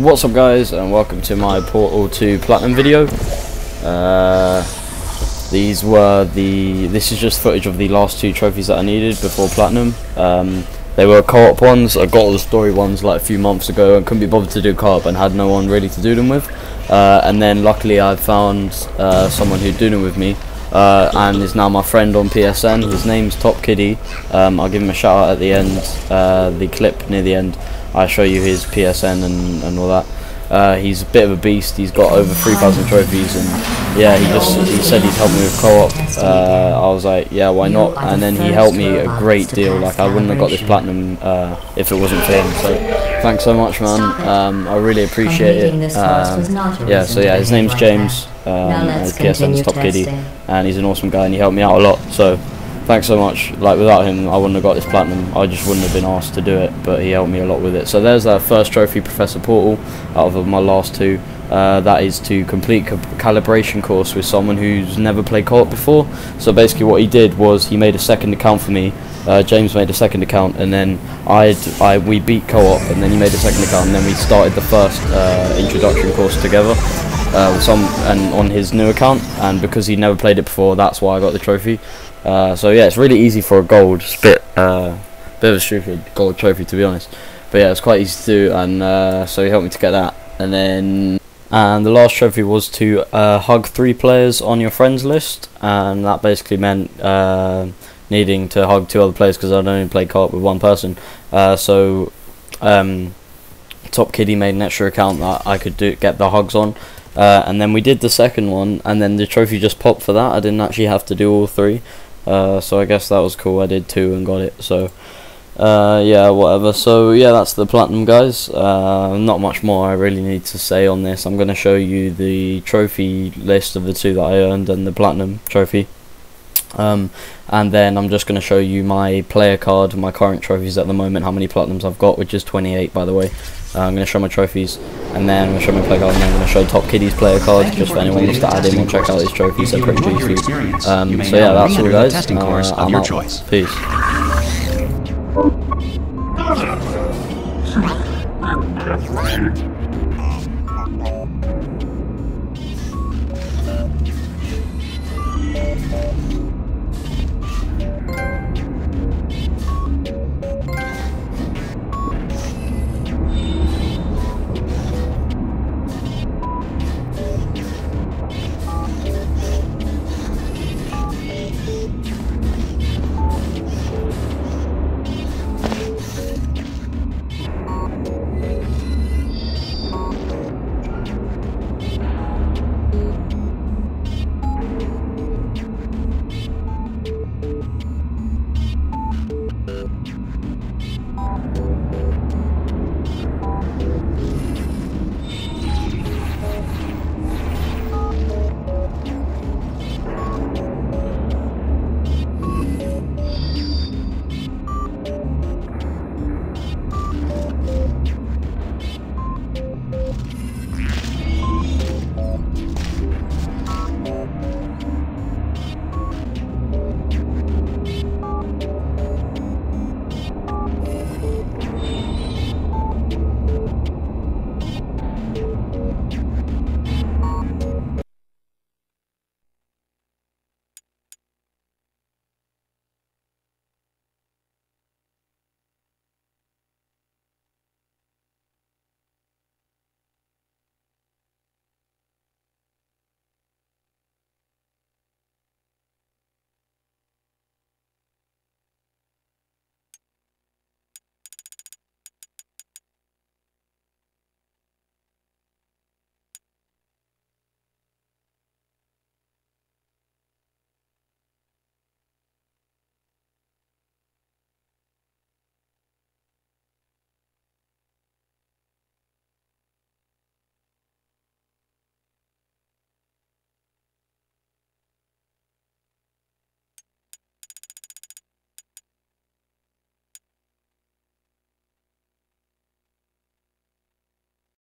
What's up guys and welcome to my Portal 2 Platinum video. Uh, these were the, this is just footage of the last two trophies that I needed before Platinum. Um, they were co-op ones, I got all the story ones like a few months ago and couldn't be bothered to do co-op and had no one really to do them with. Uh, and then luckily I found uh, someone who'd do them with me uh, and is now my friend on PSN. His name's Top Kiddy. Um, I'll give him a shout out at the end, uh, the clip near the end. I show you his PSN and, and all that. Uh, he's a bit of a beast. He's got over 3,000 trophies, and yeah, he just he said he'd help me with co-op. Uh, I was like, yeah, why not? And then he helped me a great deal. Like I wouldn't have got this platinum uh, if it wasn't for him. So thanks so much, man. Um, I really appreciate it. Um, yeah, so yeah, his name's James. Um, PSN's Top Kiddy, and he's an awesome guy, and he helped me out a lot. So thanks so much. Like without him, I wouldn't have got this platinum. I just wouldn't have been asked to do it, but he helped me a lot with it. So there's our first trophy, Professor Portal, out of my last two. Uh, that is to complete a calibration course with someone who's never played co-op before. So basically, what he did was he made a second account for me. Uh, James made a second account, and then I, I we beat co-op, and then he made a second account, and then we started the first uh, introduction course together. Uh, some and on his new account, and because he never played it before, that's why I got the trophy. Uh, so yeah, it's really easy for a gold. Bit, uh, bit of a stupid gold trophy to be honest. But yeah, it's quite easy to do, and uh, so he helped me to get that. And then, and the last trophy was to hug three players on your friends list, and that basically meant needing to hug two other players because I'd only play co-op with one person. Uh, so, um, Top Kiddy made an extra account that I could do get the hugs on. Uh, and then we did the second one, and then the trophy just popped for that. I didn't actually have to do all three. Uh, so I guess that was cool. I did two and got it. So uh, yeah, whatever. So yeah, that's the platinum, guys. Uh, not much more I really need to say on this. I'm gonna show you the trophy list of the two that I earned and the platinum trophy um, and then I'm just going to show you my player card, my current trophies at the moment, how many platinums I've got, which is 28 by the way. Uh, I'm going to show my trophies, and then I'm going to show my player card, and then I'm going to show Top Kiddies player card, Thank just for anyone wants to add in and check out his trophies, they're pretty juicy. Um, so yeah, that's all guys, testing uh, course I'm your out. Choice. Peace.